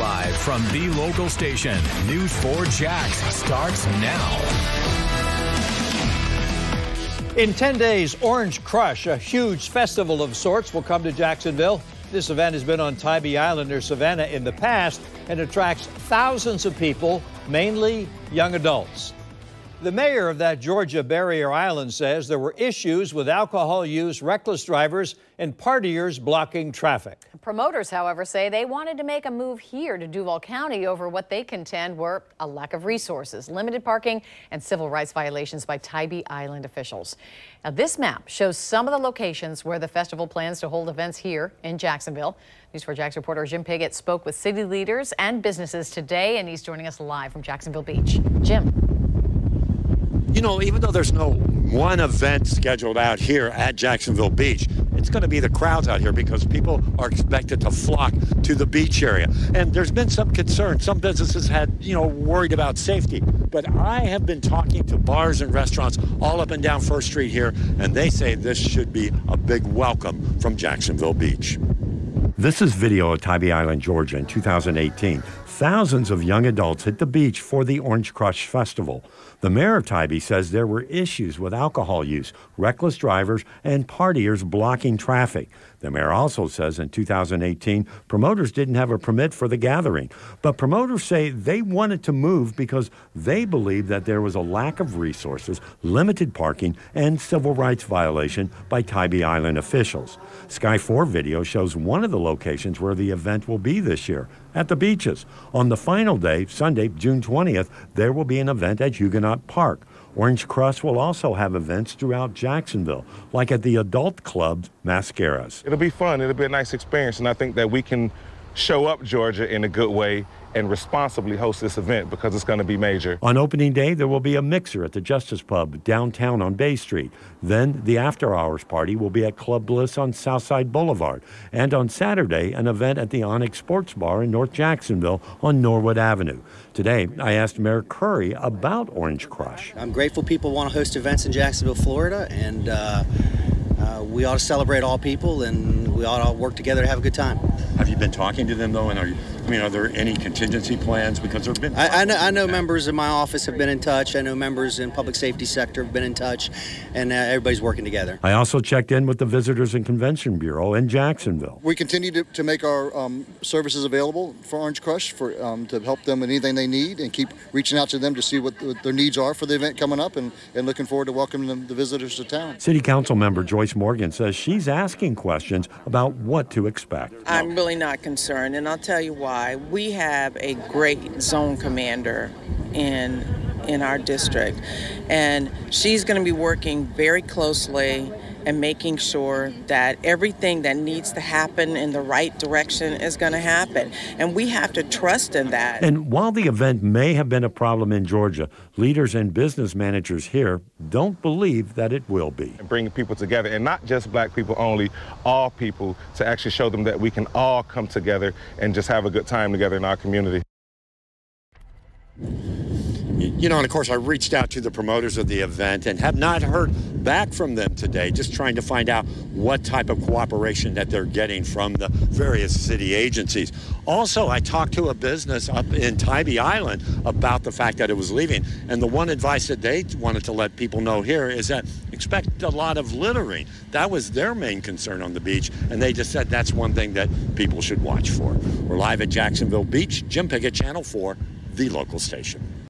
Live from the local station, News 4 Jax starts now. In 10 days, Orange Crush, a huge festival of sorts, will come to Jacksonville. This event has been on Tybee Island or Savannah in the past and attracts thousands of people, mainly young adults. The mayor of that Georgia barrier island says there were issues with alcohol use, reckless drivers, and partiers blocking traffic. Promoters, however, say they wanted to make a move here to Duval County over what they contend were a lack of resources, limited parking, and civil rights violations by Tybee Island officials. Now, this map shows some of the locations where the festival plans to hold events here in Jacksonville. News 4 Jax reporter Jim Piggott spoke with city leaders and businesses today, and he's joining us live from Jacksonville Beach. Jim you know, even though there's no one event scheduled out here at Jacksonville Beach, it's going to be the crowds out here because people are expected to flock to the beach area. And there's been some concern. Some businesses had, you know, worried about safety. But I have been talking to bars and restaurants all up and down First Street here, and they say this should be a big welcome from Jacksonville Beach. This is video of Tybee Island, Georgia in 2018. Thousands of young adults hit the beach for the Orange Crush Festival. The mayor of Tybee says there were issues with alcohol use, reckless drivers, and partiers blocking traffic. The mayor also says in 2018, promoters didn't have a permit for the gathering. But promoters say they wanted to move because they believe that there was a lack of resources, limited parking, and civil rights violation by Tybee Island officials. Sky 4 video shows one of the locations where the event will be this year at the beaches. On the final day, Sunday, June 20th, there will be an event at Huguenot Park. Orange Crush will also have events throughout Jacksonville, like at the Adult Club's Mascaras. It'll be fun. It'll be a nice experience, and I think that we can show up Georgia in a good way and responsibly host this event because it's going to be major. On opening day, there will be a mixer at the Justice Pub downtown on Bay Street. Then the after hours party will be at Club Bliss on Southside Boulevard. And on Saturday, an event at the Onyx Sports Bar in North Jacksonville on Norwood Avenue. Today, I asked Mayor Curry about Orange Crush. I'm grateful people want to host events in Jacksonville, Florida, and uh, uh, we ought to celebrate all people and we ought to all work together to have a good time. Have you been talking to them though? And are you, I mean, are there any contingency plans? Because there have been. I, I know, I know members in my office have been in touch. I know members in public safety sector have been in touch, and uh, everybody's working together. I also checked in with the Visitors and Convention Bureau in Jacksonville. We continue to, to make our um, services available for Orange Crush for um, to help them with anything they need, and keep reaching out to them to see what, what their needs are for the event coming up, and, and looking forward to welcoming them, the visitors to town. City Council member Joyce Morgan says she's asking questions about what to expect. I'm really not concerned, and I'll tell you why. We have have a great zone commander in in our district, and she's going to be working very closely and making sure that everything that needs to happen in the right direction is going to happen. And we have to trust in that. And while the event may have been a problem in Georgia, leaders and business managers here don't believe that it will be. And bringing people together, and not just black people only, all people, to actually show them that we can all come together and just have a good time together in our community. You know, and of course, I reached out to the promoters of the event and have not heard back from them today, just trying to find out what type of cooperation that they're getting from the various city agencies. Also, I talked to a business up in Tybee Island about the fact that it was leaving, and the one advice that they wanted to let people know here is that expect a lot of littering. That was their main concern on the beach, and they just said that's one thing that people should watch for. We're live at Jacksonville Beach. Jim Piggott, Channel 4, the local station.